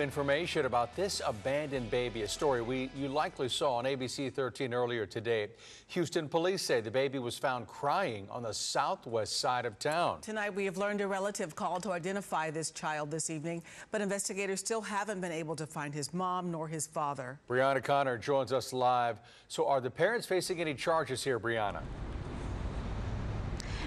information about this abandoned baby, a story we you likely saw on ABC 13 earlier today. Houston police say the baby was found crying on the southwest side of town. Tonight, we have learned a relative called to identify this child this evening, but investigators still haven't been able to find his mom nor his father. Brianna Connor joins us live. So, are the parents facing any charges here, Brianna?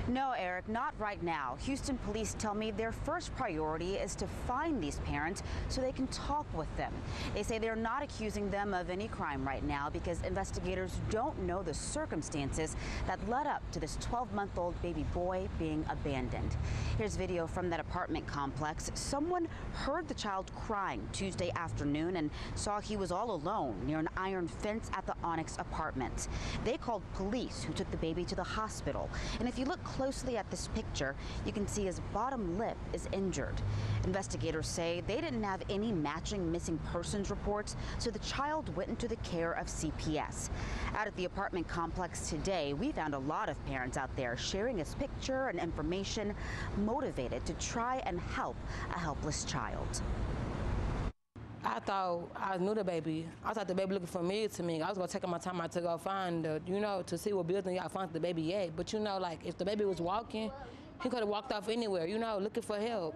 No, Eric, not right now. Houston police tell me their first priority is to find these parents so they can talk with them. They say they're not accusing them of any crime right now because investigators don't know the circumstances that led up to this 12-month-old baby boy being abandoned. Here's video from that apartment complex. Someone heard the child crying Tuesday afternoon and saw he was all alone near an iron fence at the Onyx apartment. They called police who took the baby to the hospital. And if you look closely at this picture, you can see his bottom lip is injured. Investigators say they didn't have any matching missing persons reports, so the child went into the care of CPS. Out at the apartment complex today, we found a lot of parents out there sharing his picture and information, motivated to try and help a helpless child. Thought I knew the baby. I thought the baby looking familiar to me. I was gonna take my time out to go find the, you know, to see what building I found the baby at. But you know, like if the baby was walking, he could have walked off anywhere, you know, looking for help.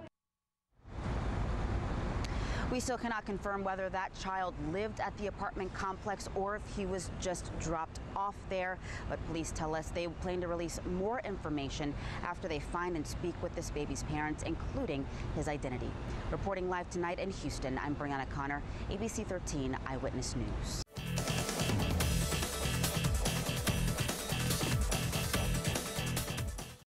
We still cannot confirm whether that child lived at the apartment complex or if he was just dropped off there. But police tell us they plan to release more information after they find and speak with this baby's parents, including his identity. Reporting live tonight in Houston, I'm Brianna Connor, ABC 13 Eyewitness News.